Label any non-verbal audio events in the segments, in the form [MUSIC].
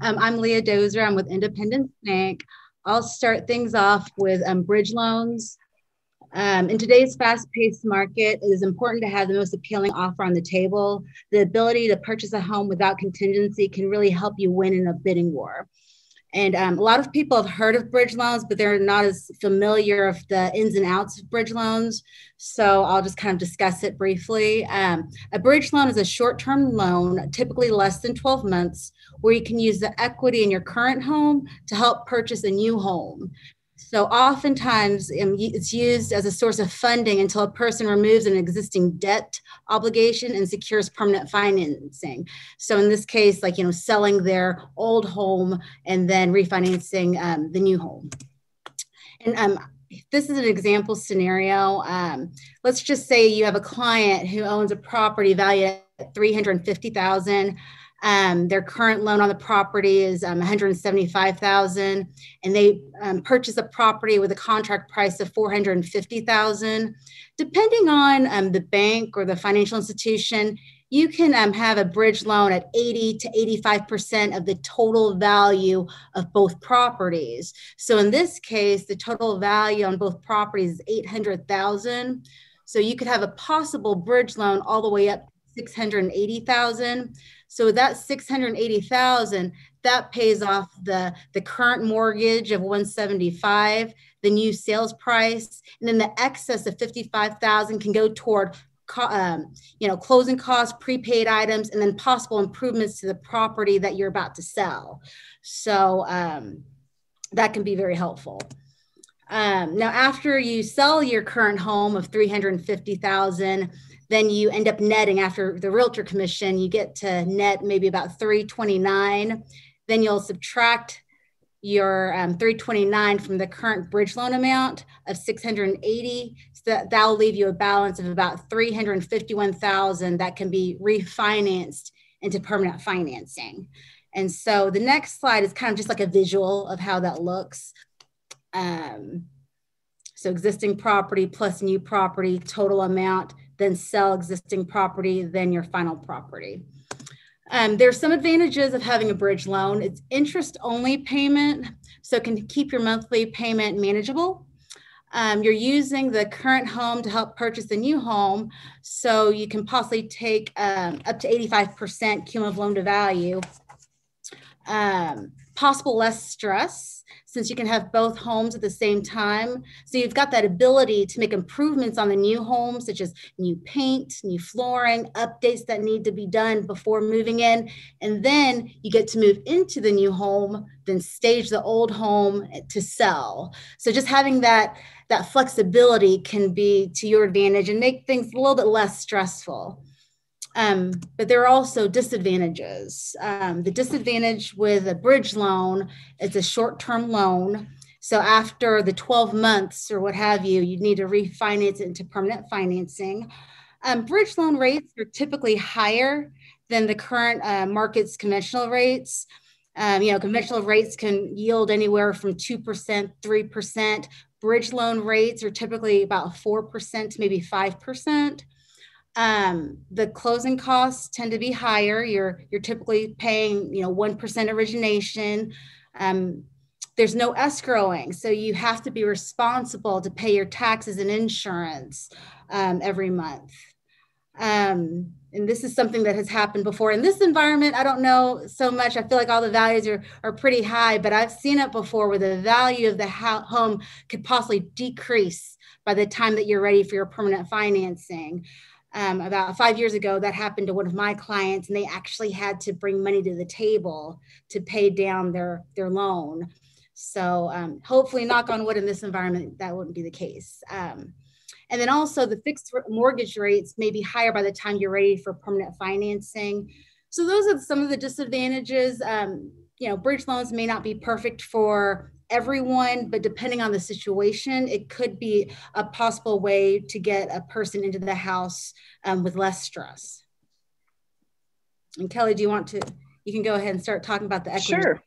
Um, I'm Leah Dozer. I'm with Independence Bank. I'll start things off with um, bridge loans. Um, in today's fast-paced market, it is important to have the most appealing offer on the table. The ability to purchase a home without contingency can really help you win in a bidding war. And um, a lot of people have heard of bridge loans, but they're not as familiar of the ins and outs of bridge loans. So I'll just kind of discuss it briefly. Um, a bridge loan is a short term loan, typically less than 12 months, where you can use the equity in your current home to help purchase a new home. So oftentimes um, it's used as a source of funding until a person removes an existing debt obligation and secures permanent financing. So in this case, like, you know, selling their old home and then refinancing um, the new home. And um, this is an example scenario. Um, let's just say you have a client who owns a property valued at 350,000 um, their current loan on the property is um, 175,000, and they um, purchase a property with a contract price of 450,000. Depending on um, the bank or the financial institution, you can um, have a bridge loan at 80 to 85% of the total value of both properties. So in this case, the total value on both properties is 800,000. So you could have a possible bridge loan all the way up 680,000. So that 680,000 that pays off the the current mortgage of 175, the new sales price, and then the excess of 55,000 can go toward um, you know closing costs, prepaid items, and then possible improvements to the property that you're about to sell. So um, that can be very helpful. Um, now, after you sell your current home of 350,000, then you end up netting after the realtor commission, you get to net maybe about 329. Then you'll subtract your um, 329 from the current bridge loan amount of 680 so that that'll leave you a balance of about 351,000 that can be refinanced into permanent financing. And so the next slide is kind of just like a visual of how that looks. Um, so existing property plus new property, total amount then sell existing property, then your final property. Um, there's some advantages of having a bridge loan. It's interest only payment, so it can keep your monthly payment manageable. Um, you're using the current home to help purchase a new home, so you can possibly take um, up to 85% cumulative loan to value. Um, possible less stress since you can have both homes at the same time. So you've got that ability to make improvements on the new home, such as new paint, new flooring, updates that need to be done before moving in. And then you get to move into the new home, then stage the old home to sell. So just having that that flexibility can be to your advantage and make things a little bit less stressful. Um, but there are also disadvantages. Um, the disadvantage with a bridge loan is a short term loan. So after the 12 months or what have you, you need to refinance it into permanent financing. Um, bridge loan rates are typically higher than the current uh, market's conventional rates. Um, you know, conventional rates can yield anywhere from 2%, 3%. Bridge loan rates are typically about 4% to maybe 5%. Um, the closing costs tend to be higher. You're you're typically paying you know one percent origination. Um, there's no escrowing, so you have to be responsible to pay your taxes and insurance um, every month. Um, and this is something that has happened before in this environment. I don't know so much. I feel like all the values are, are pretty high, but I've seen it before where the value of the home could possibly decrease by the time that you're ready for your permanent financing um, about five years ago that happened to one of my clients and they actually had to bring money to the table to pay down their their loan. So um, hopefully knock on wood in this environment that wouldn't be the case. Um, and then also the fixed mortgage rates may be higher by the time you're ready for permanent financing. So those are some of the disadvantages. Um, you know bridge loans may not be perfect for everyone, but depending on the situation, it could be a possible way to get a person into the house um, with less stress. And Kelly, do you want to? You can go ahead and start talking about the equity. Sure.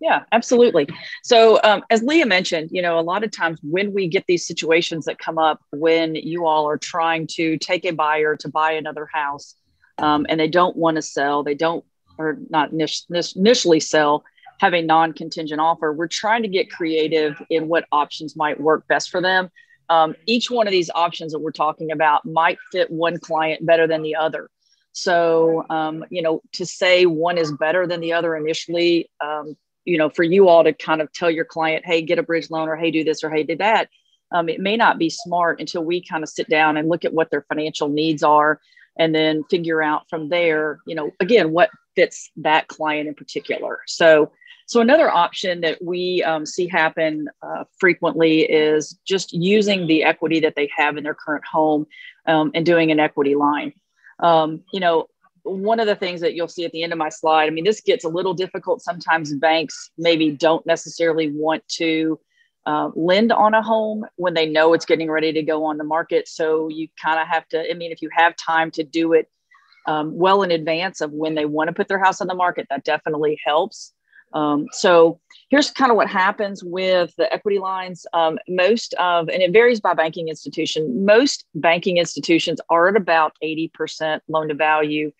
Yeah, absolutely. So, um, as Leah mentioned, you know, a lot of times when we get these situations that come up when you all are trying to take a buyer to buy another house um, and they don't want to sell, they don't or not initially sell, have a non contingent offer. We're trying to get creative in what options might work best for them. Um, each one of these options that we're talking about might fit one client better than the other. So, um, you know, to say one is better than the other initially, um, you know, for you all to kind of tell your client, hey, get a bridge loan or hey, do this or hey, do that, um, it may not be smart until we kind of sit down and look at what their financial needs are and then figure out from there, you know, again, what fits that client in particular. So, so another option that we um, see happen uh, frequently is just using the equity that they have in their current home um, and doing an equity line. Um, you know, one of the things that you'll see at the end of my slide, I mean, this gets a little difficult. Sometimes banks maybe don't necessarily want to uh, lend on a home when they know it's getting ready to go on the market. So you kind of have to, I mean, if you have time to do it um, well in advance of when they want to put their house on the market, that definitely helps. Um, so here's kind of what happens with the equity lines. Um, most of, and it varies by banking institution, most banking institutions are at about 80% loan to value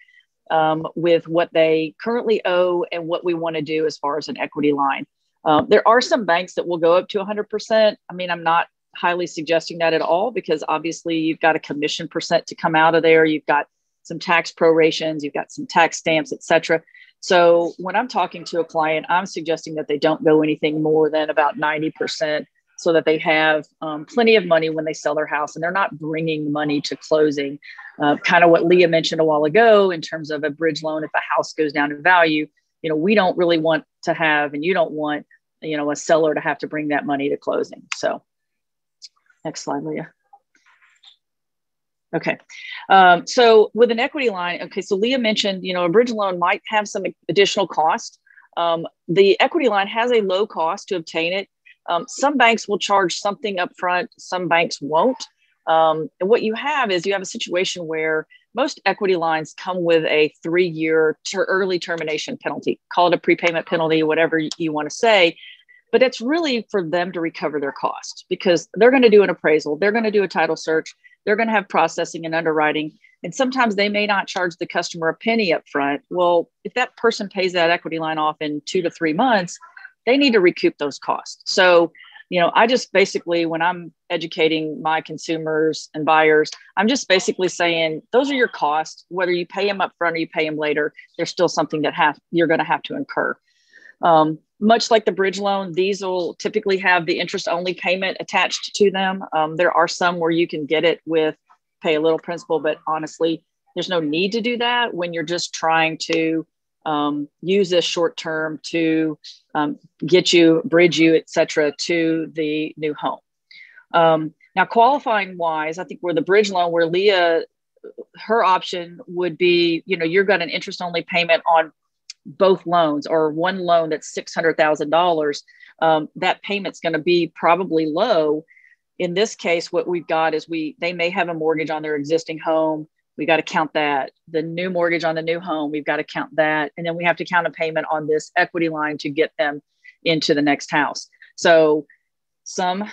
um, with what they currently owe and what we want to do as far as an equity line. Um, there are some banks that will go up to 100%. I mean, I'm not highly suggesting that at all because obviously you've got a commission percent to come out of there. You've got some tax prorations, you've got some tax stamps, et cetera. So when I'm talking to a client, I'm suggesting that they don't go anything more than about 90% so that they have um, plenty of money when they sell their house and they're not bringing money to closing. Uh, kind of what Leah mentioned a while ago in terms of a bridge loan, if a house goes down in value, you know, we don't really want to have, and you don't want, you know, a seller to have to bring that money to closing. So next slide, Leah. Okay. Um, so with an equity line, okay, so Leah mentioned, you know, a bridge loan might have some additional cost. Um, the equity line has a low cost to obtain it. Um, some banks will charge something up front, some banks won't. Um, and what you have is you have a situation where most equity lines come with a three year ter- early termination penalty. Call it a prepayment penalty, whatever you want to say. But it's really for them to recover their cost because they're going to do an appraisal, they're going to do a title search, they're going to have processing and underwriting. And sometimes they may not charge the customer a penny up front. Well, if that person pays that equity line off in two to three months, they need to recoup those costs. So, you know, I just basically, when I'm educating my consumers and buyers, I'm just basically saying those are your costs. Whether you pay them up front or you pay them later, there's still something that have you're going to have to incur. Um, much like the bridge loan, these will typically have the interest only payment attached to them. Um, there are some where you can get it with pay a little principal, but honestly, there's no need to do that when you're just trying to um, use this short term to um, get you, bridge you, etc., to the new home. Um, now, qualifying wise, I think where the bridge loan, where Leah, her option would be, you know, you're got an interest only payment on both loans or one loan that's $600,000, um, that payment's going to be probably low. In this case, what we've got is we they may have a mortgage on their existing home. We got to count that. The new mortgage on the new home, we've got to count that. And then we have to count a payment on this equity line to get them into the next house. So some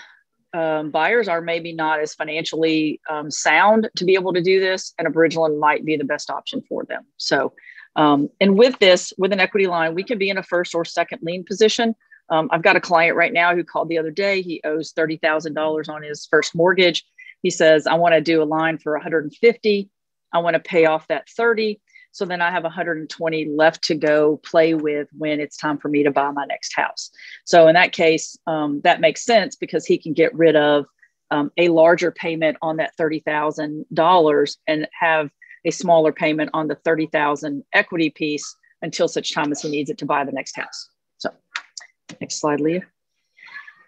um, buyers are maybe not as financially um, sound to be able to do this, and a bridge loan might be the best option for them. So um, and with this, with an equity line, we can be in a first or second lien position. Um, I've got a client right now who called the other day. He owes thirty thousand dollars on his first mortgage. He says, "I want to do a line for 150. I want to pay off that 30, so then I have 120 left to go play with when it's time for me to buy my next house." So in that case, um, that makes sense because he can get rid of um, a larger payment on that thirty thousand dollars and have a smaller payment on the 30,000 equity piece until such time as he needs it to buy the next house. So next slide, Leah.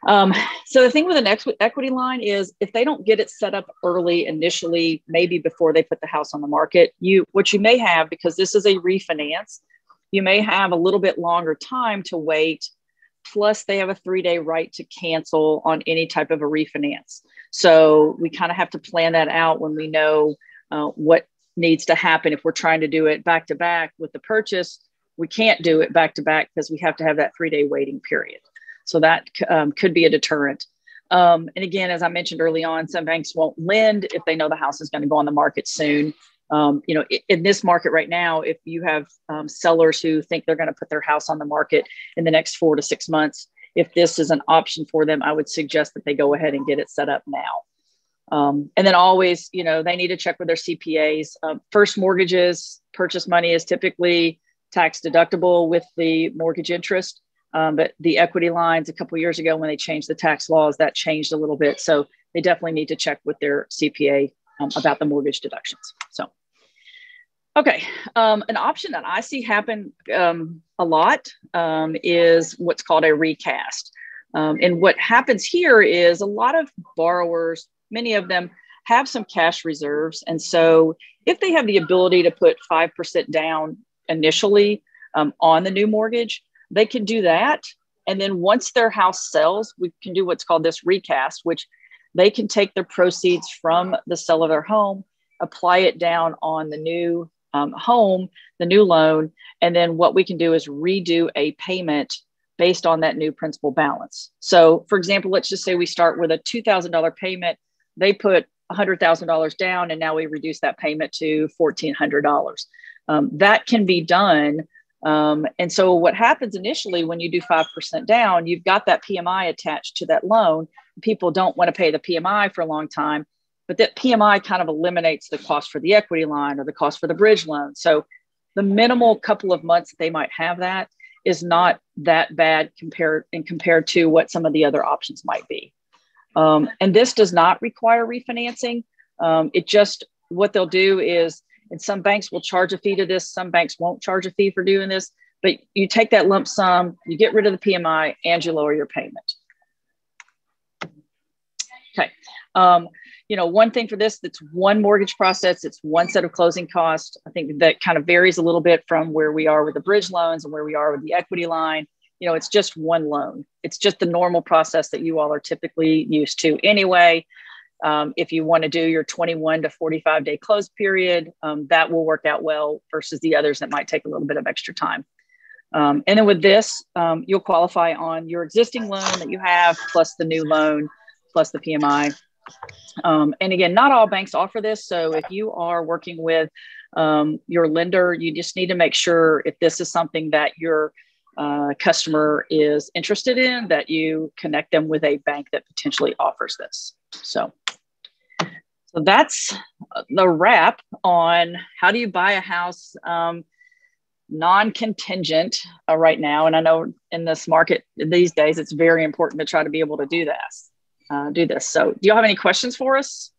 Um, so the thing with an ex- equity line is if they don't get it set up early initially, maybe before they put the house on the market, you what you may have because this is a refinance, you may have a little bit longer time to wait. Plus, they have a three day right to cancel on any type of a refinance. So we kind of have to plan that out when we know uh, what needs to happen if we're trying to do it back to back with the purchase we can't do it back to back because we have to have that three day waiting period so that um, could be a deterrent um, and again as i mentioned early on some banks won't lend if they know the house is going to go on the market soon um, you know, in this market right now, if you have um, sellers who think they're going to put their house on the market in the next four to six months, if this is an option for them, I would suggest that they go ahead and get it set up now. Um, and then always, you know, they need to check with their CPAs. Um, first mortgages, purchase money is typically tax deductible with the mortgage interest. Um, but the equity lines a couple years ago when they changed the tax laws, that changed a little bit. So they definitely need to check with their CPA um, about the mortgage deductions. So, okay, um, an option that I see happen um, a lot um, is what's called a recast. Um, and what happens here is a lot of borrowers, many of them have some cash reserves. And so if they have the ability to put 5% down initially um, on the new mortgage, they can do that. And then once their house sells, we can do what's called this recast, which they can take their proceeds from the sale of their home, apply it down on the new um, home, the new loan, and then what we can do is redo a payment based on that new principal balance. So, for example, let's just say we start with a $2,000 payment. They put $100,000 down, and now we reduce that payment to $1,400. Um, that can be done. Um, and so, what happens initially when you do 5% down, you've got that PMI attached to that loan. People don't want to pay the PMI for a long time, but that PMI kind of eliminates the cost for the equity line or the cost for the bridge loan. So, the minimal couple of months they might have that is not that bad compared and compared to what some of the other options might be. Um, and this does not require refinancing. Um, it just what they'll do is and some banks will charge a fee to this, some banks won't charge a fee for doing this. But you take that lump sum, you get rid of the PMI, and you lower your payment. Okay. Um, you know, one thing for this, that's one mortgage process, it's one set of closing costs. I think that kind of varies a little bit from where we are with the bridge loans and where we are with the equity line. You know, it's just one loan. It's just the normal process that you all are typically used to anyway. Um, if you want to do your 21 to 45 day close period, um, that will work out well versus the others that might take a little bit of extra time. Um, and then with this, um, you'll qualify on your existing loan that you have, plus the new loan, plus the PMI. Um, and again, not all banks offer this. So if you are working with um, your lender, you just need to make sure if this is something that your uh, customer is interested in, that you connect them with a bank that potentially offers this. So that's the wrap on how do you buy a house um, non-contingent uh, right now. And I know in this market these days, it's very important to try to be able to do this. Uh, do this. So, do you have any questions for us?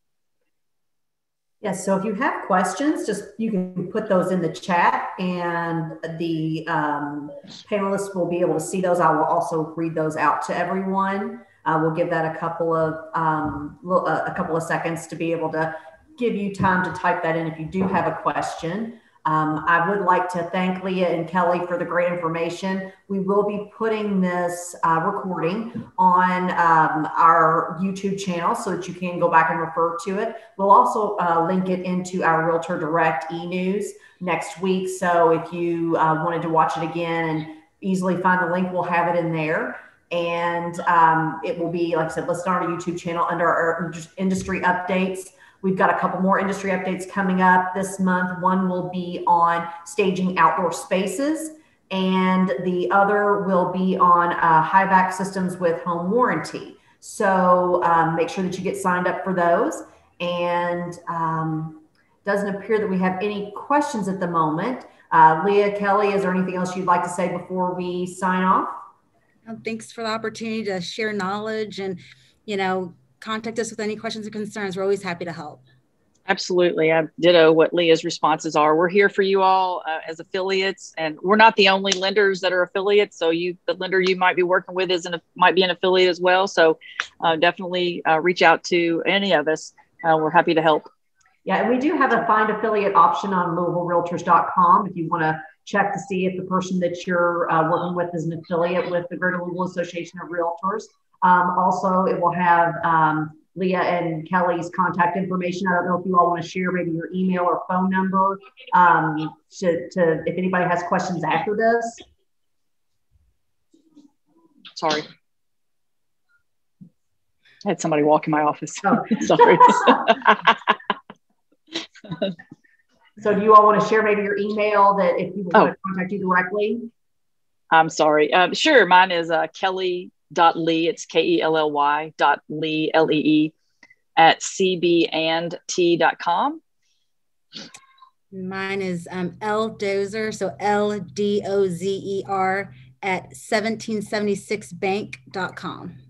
Yes. So, if you have questions, just you can put those in the chat, and the um, panelists will be able to see those. I will also read those out to everyone. Uh, we'll give that a couple of um, uh, a couple of seconds to be able to give you time to type that in if you do have a question. Um, I would like to thank Leah and Kelly for the great information. We will be putting this uh, recording on um, our YouTube channel so that you can go back and refer to it. We'll also uh, link it into our Realtor Direct e-news next week. So if you uh, wanted to watch it again and easily find the link, we'll have it in there and um, it will be, like I said, listed on our YouTube channel under our industry updates. We've got a couple more industry updates coming up this month. One will be on staging outdoor spaces, and the other will be on uh, HVAC systems with home warranty. So um, make sure that you get signed up for those. And um, doesn't appear that we have any questions at the moment. Uh, Leah, Kelly, is there anything else you'd like to say before we sign off? Thanks for the opportunity to share knowledge and, you know, contact us with any questions or concerns. We're always happy to help. Absolutely. I ditto what Leah's responses are. We're here for you all uh, as affiliates, and we're not the only lenders that are affiliates. So you, the lender you might be working with, is an, might be an affiliate as well. So uh, definitely uh, reach out to any of us. Uh, we're happy to help. Yeah, and we do have a find affiliate option on LouisvilleRealtors.com if you want to check to see if the person that you're uh, working with is an affiliate with the Greater Louisville Association of Realtors. Um, also, it will have um, Leah and Kelly's contact information. I don't know if you all want to share maybe your email or phone number um, to, to if anybody has questions after this. Sorry. I had somebody walk in my office. Oh. [LAUGHS] Sorry. [LAUGHS] [LAUGHS] So do you all want to share maybe your email that if people oh. want to contact you directly? I'm sorry. Uh, sure. Mine is uh, kelly.lee. It's K E L L Y dot Lee, L E E, at cbandt.com. Mine is um, L Dozer. So L D O Z E R at 1776bank.com.